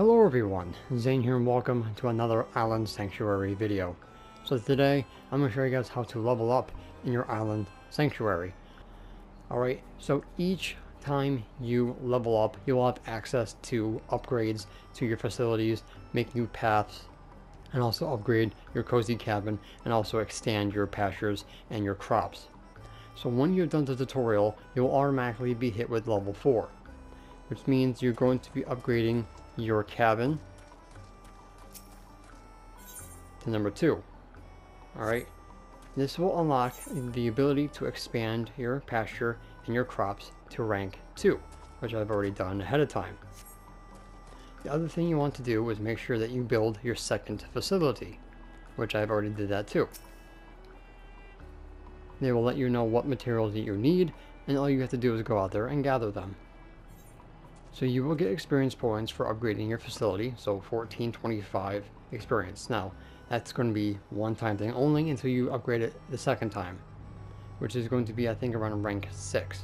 Hello everyone, Zane here and welcome to another Island Sanctuary video. So today, I'm going to show you guys how to level up in your Island Sanctuary. Alright, so each time you level up, you'll have access to upgrades to your facilities, make new paths, and also upgrade your cozy cabin, and also extend your pastures and your crops. So when you've done the tutorial, you'll automatically be hit with level 4, which means you're going to be upgrading your cabin to number 2. Alright, this will unlock the ability to expand your pasture and your crops to rank 2, which I've already done ahead of time. The other thing you want to do is make sure that you build your second facility, which I've already did that too. They will let you know what materials that you need, and all you have to do is go out there and gather them. So you will get experience points for upgrading your facility, so 1425 experience. Now, that's going to be one time thing only until you upgrade it the second time, which is going to be, I think, around rank 6.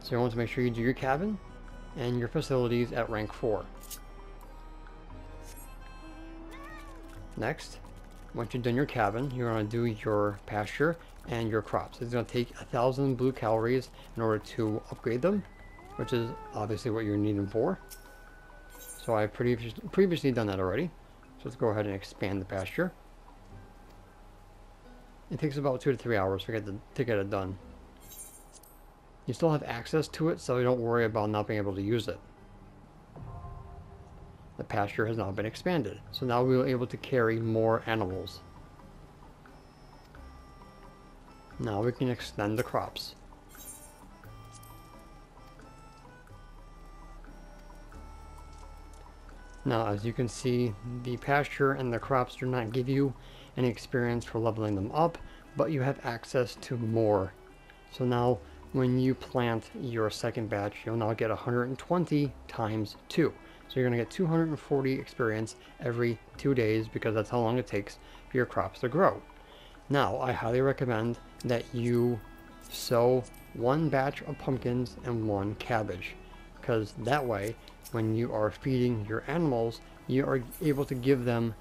So you want to make sure you do your cabin and your facilities at rank 4. Next, once you've done your cabin, you're going to do your pasture and your crops. It's going to take a thousand blue cowries in order to upgrade them, which is obviously what you're needing for. So I've previous, previously done that already. So let's go ahead and expand the pasture. It takes about two to three hours to get, the, to get it done. You still have access to it, so you don't worry about not being able to use it. The pasture has now been expanded, so now we are able to carry more animals. Now we can extend the crops. Now as you can see, the pasture and the crops do not give you any experience for leveling them up, but you have access to more. So now when you plant your second batch, you'll now get 120 times 2. So you're going to get 240 experience every two days because that's how long it takes for your crops to grow. Now, I highly recommend that you sow one batch of pumpkins and one cabbage because that way when you are feeding your animals you are able to give them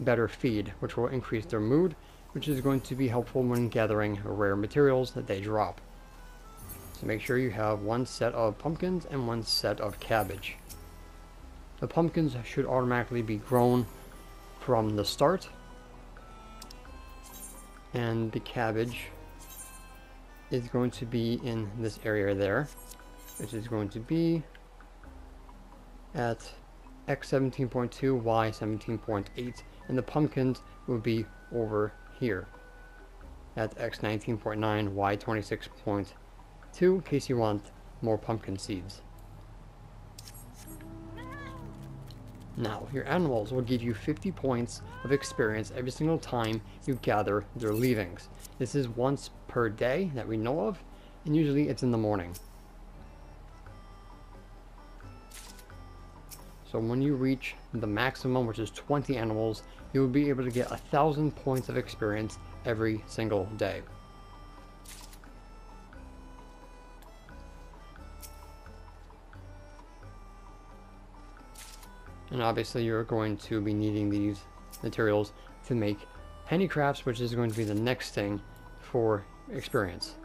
better feed which will increase their mood which is going to be helpful when gathering rare materials that they drop. So make sure you have one set of pumpkins and one set of cabbage. The pumpkins should automatically be grown from the start and the cabbage is going to be in this area there which is going to be at x17.2 y17.8 and the pumpkins will be over here at x19.9 y26.2 in case you want more pumpkin seeds Now, your animals will give you 50 points of experience every single time you gather their leavings. This is once per day that we know of, and usually it's in the morning. So when you reach the maximum, which is 20 animals, you will be able to get a thousand points of experience every single day. And obviously you're going to be needing these materials to make handicrafts, which is going to be the next thing for experience.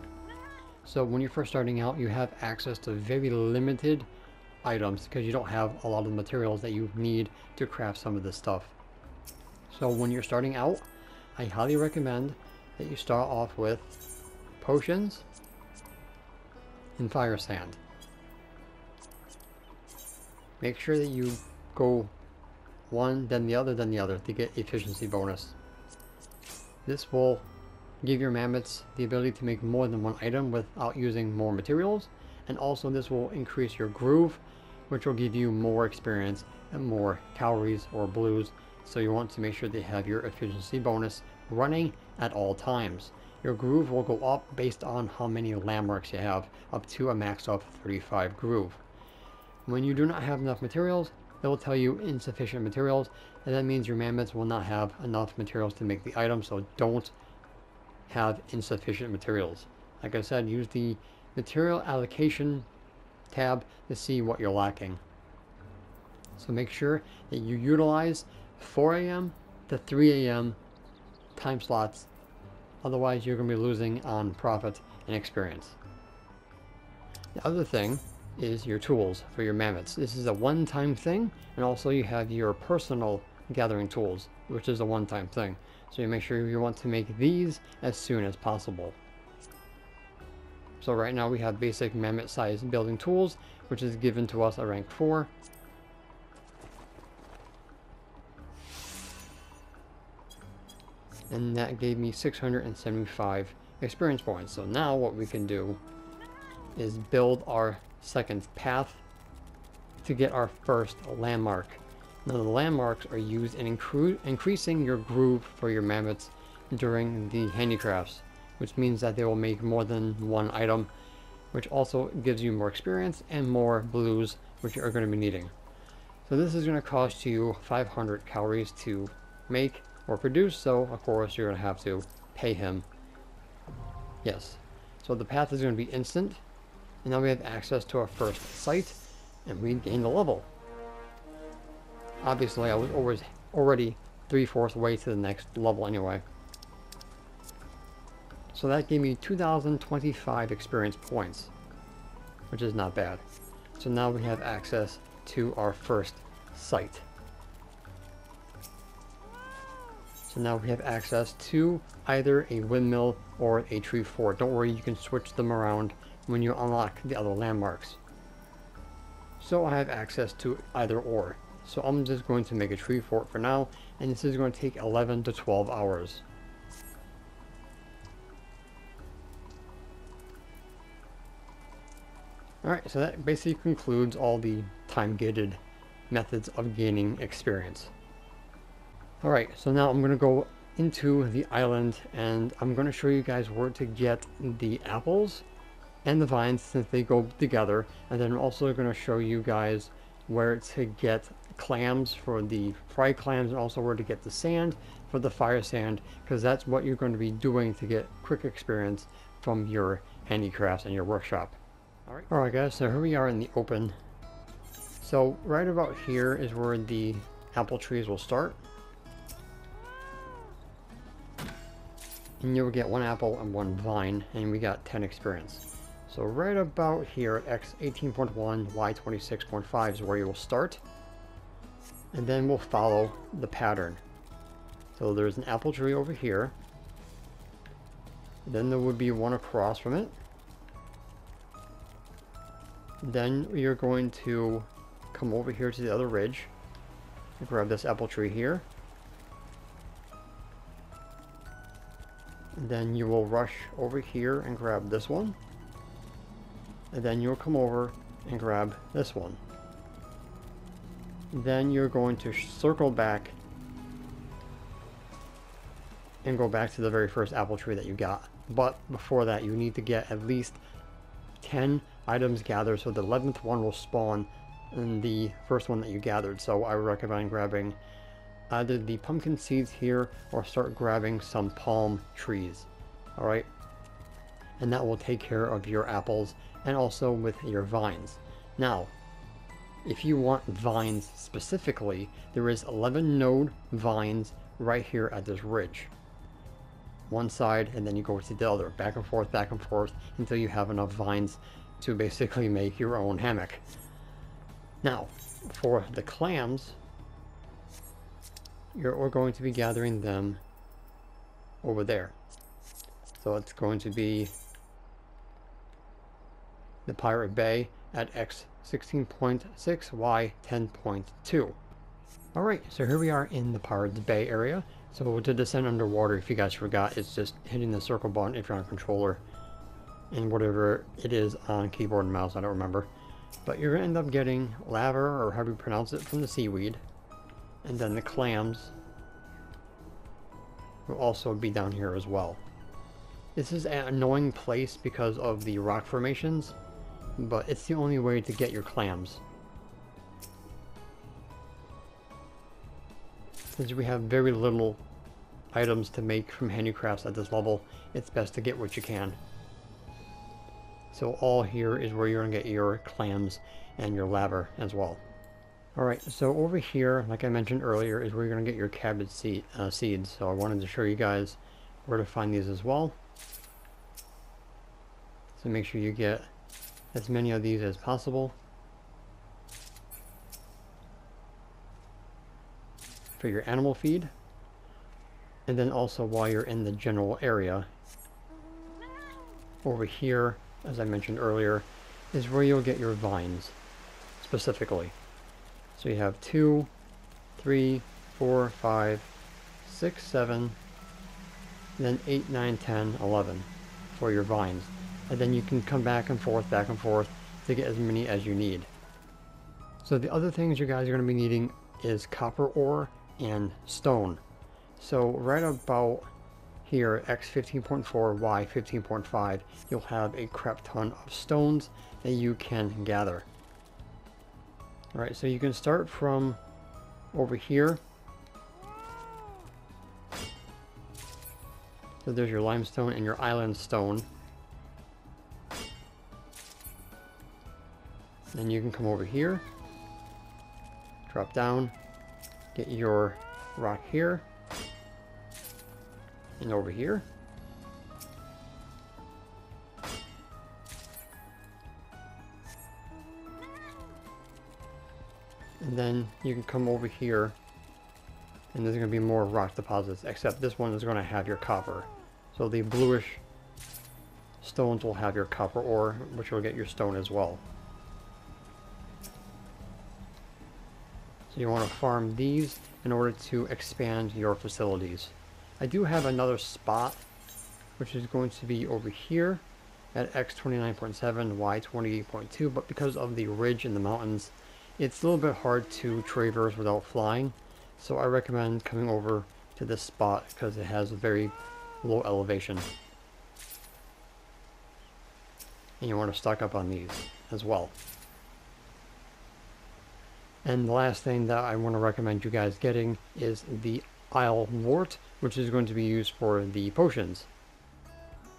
So when you're first starting out, you have access to very limited items because you don't have a lot of materials that you need to craft some of this stuff. So when you're starting out, I highly recommend that you start off with potions and fire sand. Make sure that you go one, then the other, then the other to get efficiency bonus. This will give your mammets the ability to make more than one item without using more materials, and also this will increase your groove, which will give you more experience and more cowries or blues, so you want to make sure they have your efficiency bonus running at all times. Your groove will go up based on how many landmarks you have, up to a max of 35 groove. When you do not have enough materials, it will tell you insufficient materials and that means your mammets will not have enough materials to make the item so don't have insufficient materials like I said use the material allocation tab to see what you're lacking So make sure that you utilize 4 a.m. to 3 a.m. time slots. Otherwise, you're going to be losing on profit and experience. The other thing is your tools for your mammets. This is a one-time thing, and also you have your personal gathering tools, which is a one-time thing. So you make sure you want to make these as soon as possible. So right now we have basic mammet size building tools, which is given to us at rank 4. And that gave me 675 experience points. So now what we can do is build our second path to get our first landmark. Now the landmarks are used in increasing your groove for your mammets during the handicrafts, which means that they will make more than one item, which also gives you more experience and more blues, which you are going to be needing. So this is going to cost you 500 cowries to make or produce, so of course you're going to have to pay him. Yes. So the path is going to be instant, and now we have access to our first site, and we gain the level. Obviously, I was always already three-fourths way to the next level anyway. So that gave me 2,025 experience points, which is not bad. So now we have access to our first site. So now we have access to either a windmill or a tree fort. Don't worry, you can switch them around when you unlock the other landmarks. So I have access to either or. So I'm just going to make a tree fort for now, and this is going to take 11 to 12 hours. Alright, so that basically concludes all the time-gated methods of gaining experience. Alright, so now I'm going to go into the island and I'm going to show you guys where to get the apples and the vines since they go together and then I'm also going to show you guys where to get clams for the fry clams and also where to get the sand for the fire sand because that's what you're going to be doing to get quick experience from your handicrafts and your workshop. Alright, guys, so here we are in the open. So right about here is where the apple trees will start. And you'll get one apple and one vine, and we got 10 experience. So right about here at X 18.1, Y 26.5 is where you will start. And then we'll follow the pattern. So there's an apple tree over here. Then there would be one across from it. Then you're going to come over here to the other ridge. Grab this apple tree here. Then you will rush over here and grab this one and then you'll come over and grab this one. Then you're going to circle back and go back to the very first apple tree that you got. But before that, you need to get at least 10 items gathered so the 11th one will spawn in the first one that you gathered. So I recommend grabbing either the pumpkin seeds here or start grabbing some palm trees. Alright? And that will take care of your apples and also with your vines. Now, if you want vines specifically, there is 11 node vines right here at this ridge. One side and then you go to the other, back and forth, back and forth, until you have enough vines to basically make your own hammock. Now, for the clams, you're, we're going to be gathering them over there. So it's going to be the Pirate Bay at X 16.6, Y 10.2. Alright, so here we are in the Pirates Bay area. So to descend underwater, if you guys forgot, it's just hitting the circle button if you're on controller. And whatever it is on keyboard and mouse, I don't remember. But you're going to end up getting laver, or how do you pronounce it, from the seaweed. And then the clams will also be down here as well. This is an annoying place because of the rock formations but it's the only way to get your clams. Since we have very little items to make from handicrafts at this level, it's best to get what you can. So all here is where you're going to get your clams and your laver as well. Alright, so over here, like I mentioned earlier, is where you're going to get your cabbage seed, uh, seeds. So I wanted to show you guys where to find these as well. So make sure you get as many of these as possible. For your animal feed. And then also while you're in the general area, over here, as I mentioned earlier, is where you'll get your vines, specifically. So you have two, three, four, five, six, seven, then eight, nine, ten, eleven for your vines. And then you can come back and forth, back and forth to get as many as you need. So the other things you guys are going to be needing is copper ore and stone. So right about here, X15.4, Y15.5, you'll have a crap ton of stones that you can gather. Alright, so you can start from over here. So there's your limestone and your island stone. Then you can come over here, drop down, get your rock here, and over here. And then you can come over here and there's going to be more rock deposits, except this one is going to have your copper. So the bluish stones will have your copper ore, which will get your stone as well. So you want to farm these in order to expand your facilities. I do have another spot, which is going to be over here at X29.7, Y28.2, but because of the ridge in the mountains, it's a little bit hard to traverse without flying, so I recommend coming over to this spot because it has a very low elevation. And you want to stock up on these as well. And the last thing that I want to recommend you guys getting is the Islewort, which is going to be used for the potions.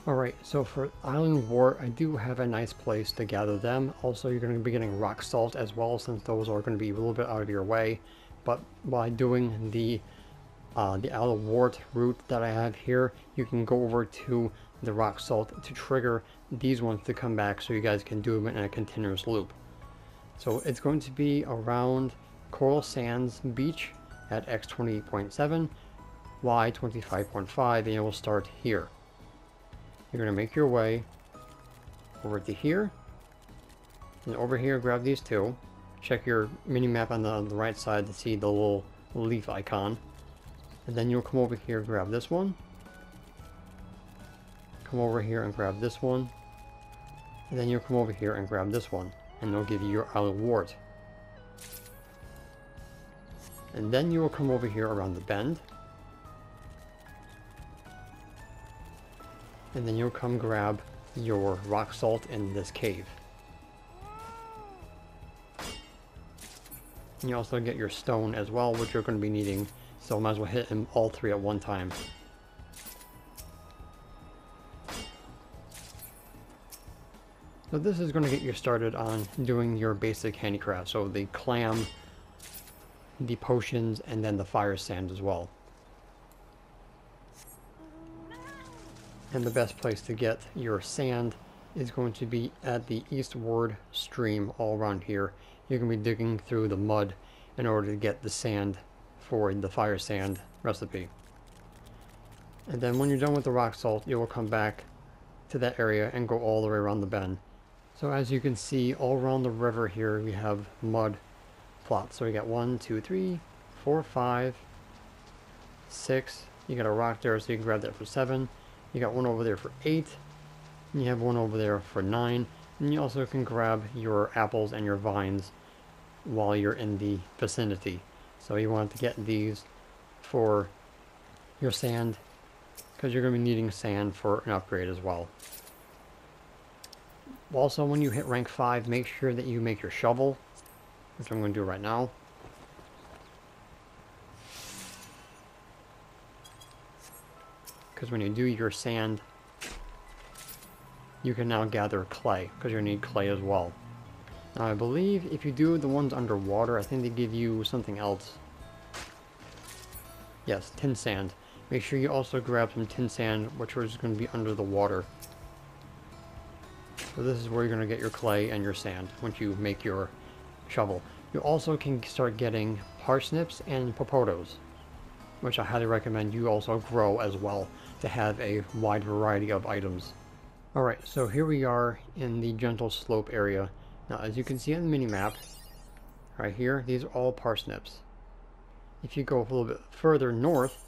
Alright, so for Island Wort, I do have a nice place to gather them. Also, you're going to be getting rock salt as well, since those are going to be a little bit out of your way. But by doing the uh, the Islewort route that I have here, you can go over to the rock salt to trigger these ones to come back so you guys can do them in a continuous loop. So it's going to be around Coral Sands Beach at X28.7, Y25.5, and it will start here. You're going to make your way over to here. And over here, grab these two. Check your mini-map on the, on the right side to see the little leaf icon. And then you'll come over here, grab this one. Come over here and grab this one. And then you'll come over here and grab this one. And they'll give you your Islewort. And then you will come over here around the bend. And then you'll come grab your rock salt in this cave. And you also get your stone as well, which you're going to be needing, so might as well hit them all three at one time. So this is going to get you started on doing your basic handicraft, so the clam, the potions, and then the fire sand as well. And the best place to get your sand is going to be at the eastward stream all around here. You're going to be digging through the mud in order to get the sand for the fire sand recipe. And then when you're done with the rock salt, you will come back to that area and go all the way around the bend. So as you can see, all around the river here, we have mud plots. So we got one, two, three, four, five, six. You got a rock there, so you can grab that for seven. You got one over there for 8. And you have one over there for 9. And you also can grab your apples and your vines while you're in the vicinity. So you want to get these for your sand because you're going to be needing sand for an upgrade as well. Also, when you hit rank 5, make sure that you make your shovel, which I'm going to do right now. Because when you do your sand, you can now gather clay, because you need clay as well. Now I believe if you do the ones underwater, I think they give you something else. Yes, tin sand. Make sure you also grab some tin sand, which is going to be under the water. So this is where you're going to get your clay and your sand once you make your shovel. You also can start getting parsnips and popotos, which I highly recommend you also grow as well to have a wide variety of items. Alright, so here we are in the gentle slope area. Now as you can see on the mini-map, right here, these are all parsnips. If you go a little bit further north,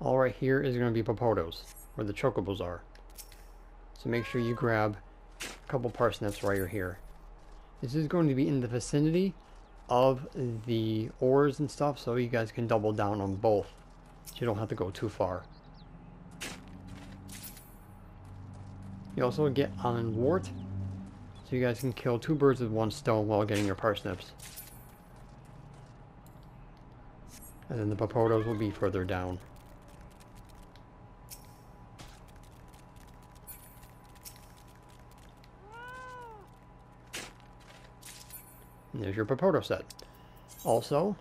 all right here is going to be popotos, where the chocobos are. So make sure you grab a couple parsnips while you're here. This is going to be in the vicinity of the ores and stuff, so you guys can double down on both. You don't have to go too far. You also get on Wart, so you guys can kill two birds with one stone while getting your parsnips. And then the popotos will be further down. And there's your Popoto set. Also,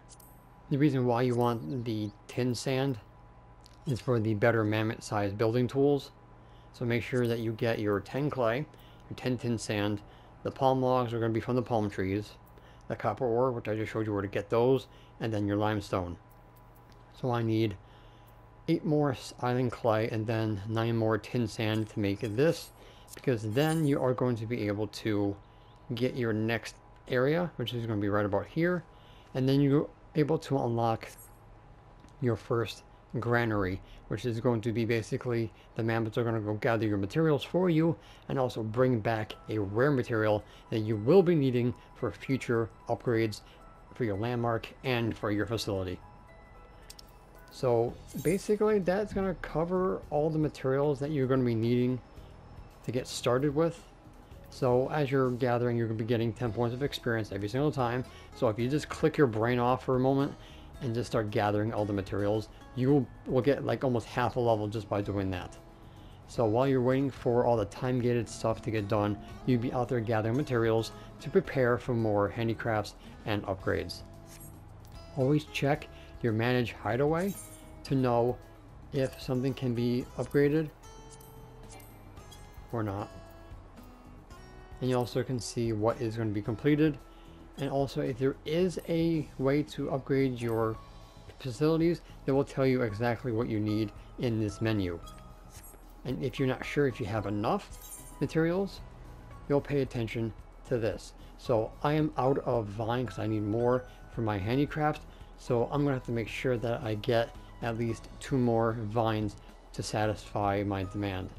the reason why you want the tin sand is for the better mammet sized building tools. So make sure that you get your 10 clay, your 10 tin sand, the palm logs are going to be from the palm trees, the copper ore, which I just showed you where to get those, and then your limestone. So I need 8 more island clay and then 9 more tin sand to make this, because then you are going to be able to get your next area, which is going to be right about here. And then you're able to unlock your first granary, which is going to be basically the mammets are going to go gather your materials for you and also bring back a rare material that you will be needing for future upgrades for your landmark and for your facility. So basically that's going to cover all the materials that you're going to be needing to get started with so as you're gathering, you're going to be getting 10 points of experience every single time. So if you just click your brain off for a moment and just start gathering all the materials, you will, get like almost half a level just by doing that. So while you're waiting for all the time-gated stuff to get done, you'll be out there gathering materials to prepare for more handicrafts and upgrades. Always check your manage hideaway to know if something can be upgraded or not and you also can see what is going to be completed. And also if there is a way to upgrade your facilities they will tell you exactly what you need in this menu. And if you're not sure if you have enough materials you'll pay attention to this. So I am out of vine because I need more for my handicraft. So I'm gonna have to make sure that I get at least two more vines to satisfy my demand.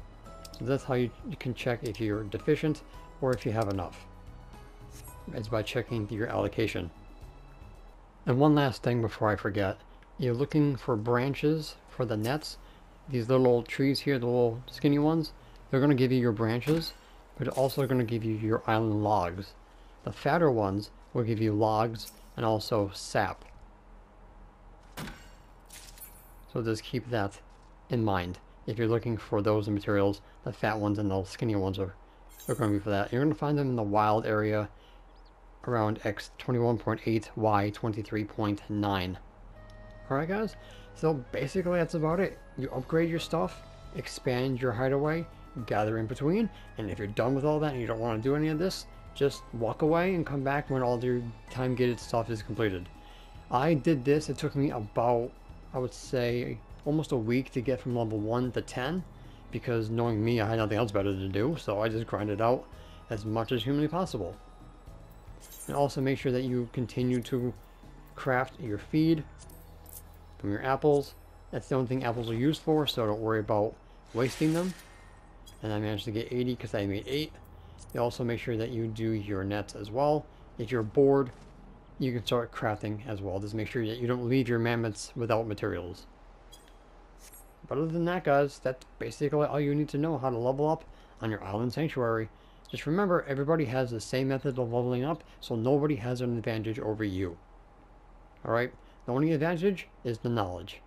So that's how you can check if you're deficient or if you have enough. It's by checking your allocation. And one last thing before I forget. You're looking for branches for the nets. These little old trees here, the little skinny ones, they're going to give you your branches, but also going to give you your island logs. The fatter ones will give you logs and also sap. So just keep that in mind. If you're looking for those materials, the fat ones and the skinny ones are going to be for that. You're going to find them in the wild area around X21.8, Y23.9. Alright guys, so basically that's about it. You upgrade your stuff, expand your hideaway, gather in between, and if you're done with all that and you don't want to do any of this, just walk away and come back when all your time-gated stuff is completed. I did this, it took me about, I would say, almost a week to get from level 1 to 10 because knowing me, I had nothing else better to do, so I just grind it out as much as humanly possible. And also make sure that you continue to craft your feed from your apples. That's the only thing apples are used for, so don't worry about wasting them. And I managed to get 80 because I made 8. You also make sure that you do your nets as well. If you're bored, you can start crafting as well. Just make sure that you don't leave your mammets without materials. But other than that, guys, that's basically all you need to know how to level up on your island sanctuary. Just remember, everybody has the same method of leveling up, so nobody has an advantage over you. Alright? The only advantage is the knowledge.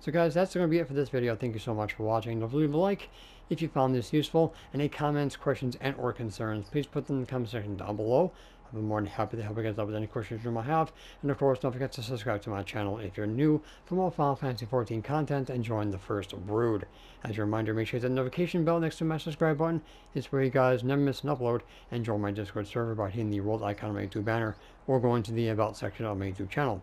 So guys, that's going to be it for this video. Thank you so much for watching. Don't leave a like if you found this useful. Any comments, questions, and or concerns, please put them in the comment section down below. Be more than happy to help you guys out with any questions you might have. And of course, don't forget to subscribe to my channel if you're new for more Final Fantasy XIV content and join the first brood. As a reminder, make sure you hit the notification bell next to my subscribe button. It's where you guys never miss an upload and join my Discord server by hitting the world icon on my YouTube banner or going to the About section on my YouTube channel.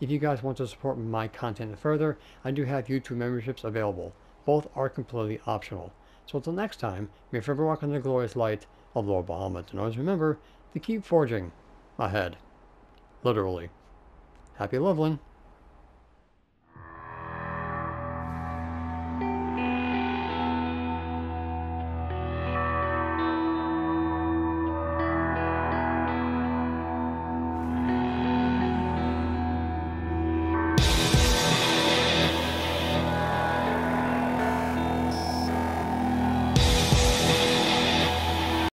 If you guys want to support my content further, I do have YouTube memberships available. Both are completely optional. So until next time, may forever walk in the glorious light of Lord Bahamut. And always remember to keep forging ahead. Literally. Happy leveling.